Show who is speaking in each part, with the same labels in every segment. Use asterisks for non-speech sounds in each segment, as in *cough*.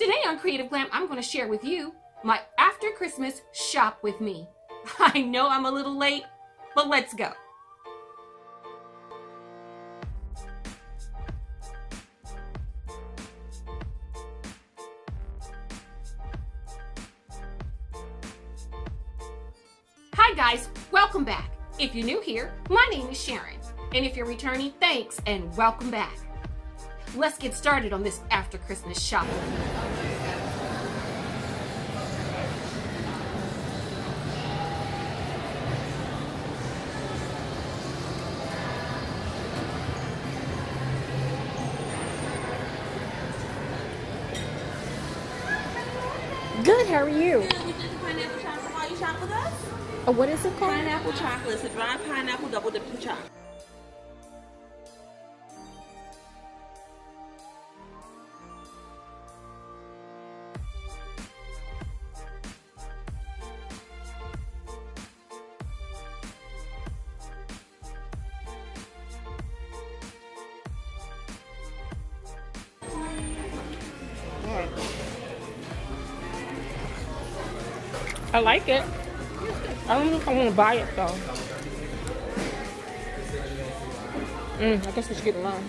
Speaker 1: Today on Creative Glam, I'm going to share with you my after Christmas shop with me. *laughs* I know I'm a little late, but let's go. Hi guys, welcome back. If you're new here, my name is Sharon. And if you're returning, thanks and welcome back. Let's get started on this after Christmas shopping.
Speaker 2: Good, how are you?
Speaker 3: Yeah, we did the pineapple chocolate while you shop with us.
Speaker 2: Oh, what is it called?
Speaker 3: Pineapple chocolate. It's a dry pineapple double dipped in chocolate.
Speaker 2: I like it. I don't know if I want to buy it though. Mm, I guess we should get along.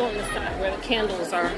Speaker 2: Go on the side where the candles are.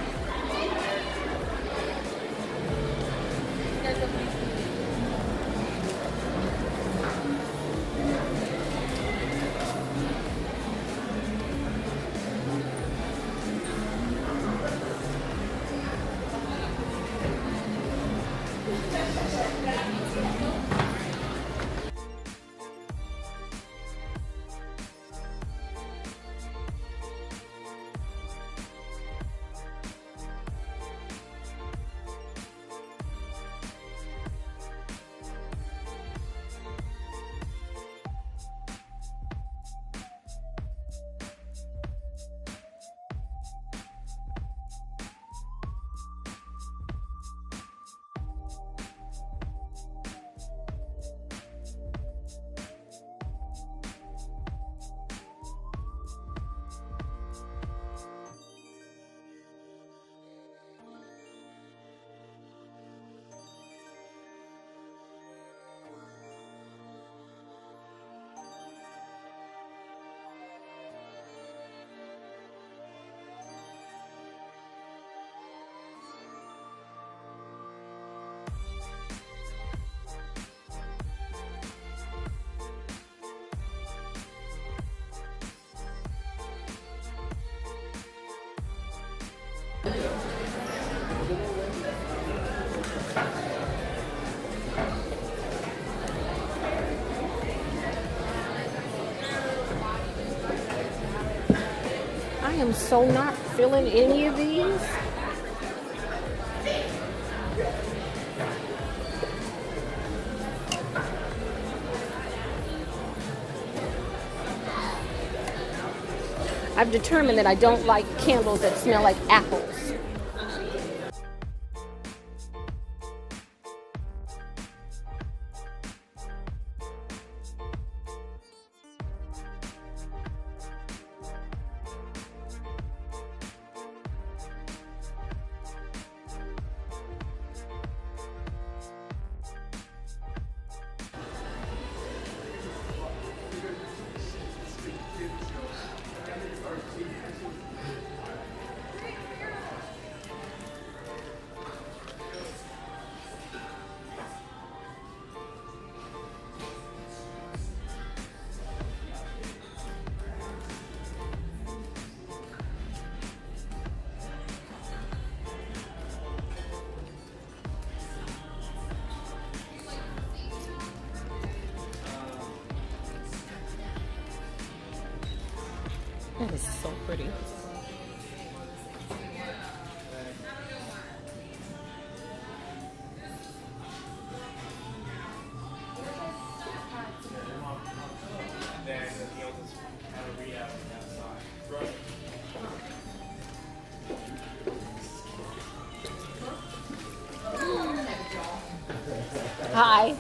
Speaker 1: I am so not feeling any of these. I've determined that I don't like candles that smell like apples. That is so pretty. Hi.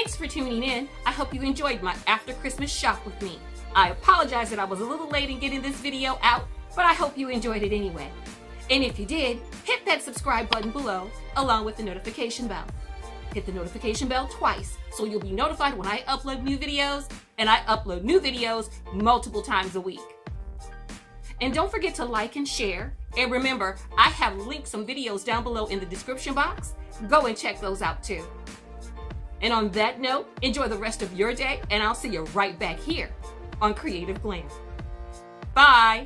Speaker 1: Thanks for tuning in. I hope you enjoyed my after Christmas shop with me. I apologize that I was a little late in getting this video out, but I hope you enjoyed it anyway. And if you did, hit that subscribe button below, along with the notification bell. Hit the notification bell twice, so you'll be notified when I upload new videos, and I upload new videos multiple times a week. And don't forget to like and share. And remember, I have linked some videos down below in the description box. Go and check those out too. And on that note, enjoy the rest of your day, and I'll see you right back here on Creative Glam. Bye.